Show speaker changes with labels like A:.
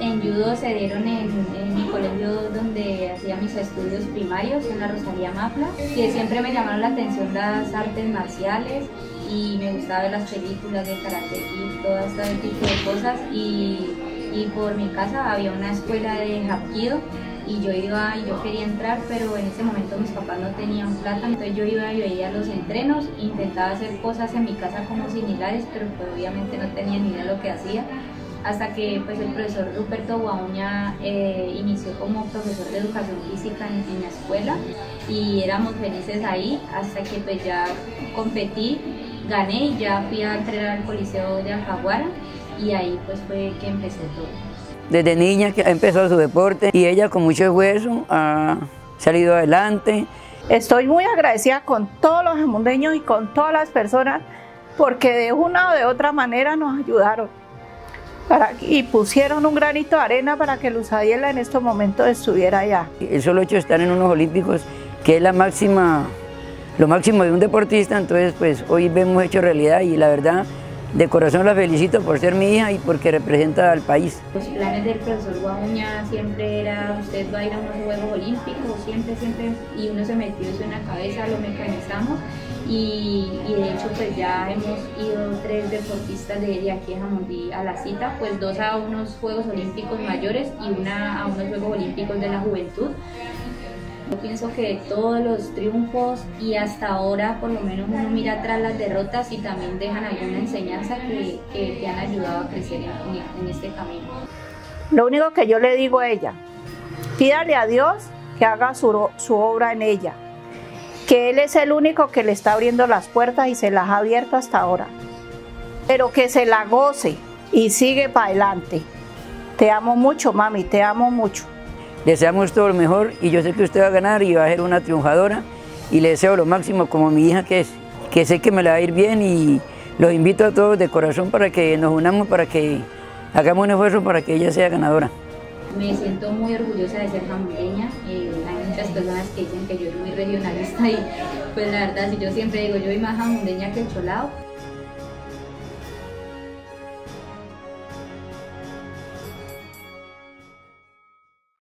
A: en judo se dieron en, en, mi colegio donde hacía mis estudios primarios, en la Rosalía Mapla, que siempre me llamaron la atención las artes marciales y me gustaba ver las películas de karate y todo este tipo de cosas. Y, y por mi casa había una escuela de hapkido y yo iba y yo quería entrar, pero en ese momento mis papás no tenían plata, entonces yo iba y veía los entrenos, intentaba hacer cosas en mi casa como similares, pero pues obviamente no tenía ni idea de lo que hacía, hasta que pues el profesor Ruperto Guauña eh, inició como profesor de educación física en, en la escuela y éramos felices ahí, hasta que pues ya competí, gané y ya fui a entrenar al Coliseo de Alfaguara y ahí pues fue que empecé todo
B: desde niña que ha empezado su deporte y ella con mucho esfuerzo ha salido adelante.
C: Estoy muy agradecida con todos los jamundeños y con todas las personas porque de una o de otra manera nos ayudaron y pusieron un granito de arena para que Luz Adiela en estos momentos estuviera allá.
B: El solo hecho de estar en unos olímpicos, que es la máxima, lo máximo de un deportista, entonces pues hoy vemos hecho realidad y la verdad de corazón la felicito por ser mi hija y porque representa al país.
A: Los planes del profesor Guamuña siempre era, usted va a ir a unos Juegos Olímpicos, siempre, siempre, y uno se metió eso en la cabeza, lo mecanizamos y, y de hecho pues ya hemos ido tres deportistas de, de aquí a Jamundí a la cita, pues dos a unos Juegos Olímpicos mayores y una a unos Juegos Olímpicos de la Juventud. Yo pienso que todos los triunfos y hasta ahora por lo menos uno mira atrás las derrotas y también dejan alguna enseñanza que, te han ayudado a crecer en, en, este camino.
C: Lo único que yo le digo a ella, pídale a Dios que haga su, su obra en ella, que Él es el único que le está abriendo las puertas y se las ha abierto hasta ahora, pero que se la goce y sigue para adelante. Te amo mucho, mami, te amo mucho.
B: Deseamos todo lo mejor y yo sé que usted va a ganar y va a ser una triunfadora y le deseo lo máximo como mi hija que es, que sé que me la va a ir bien y los invito a todos de corazón para que nos unamos, para que hagamos un esfuerzo para que ella sea ganadora.
A: Me siento muy orgullosa de ser jamondeña. Eh, hay muchas personas que dicen que yo soy muy regionalista y pues la verdad, si yo siempre digo, yo soy más jamondeña que el cholao,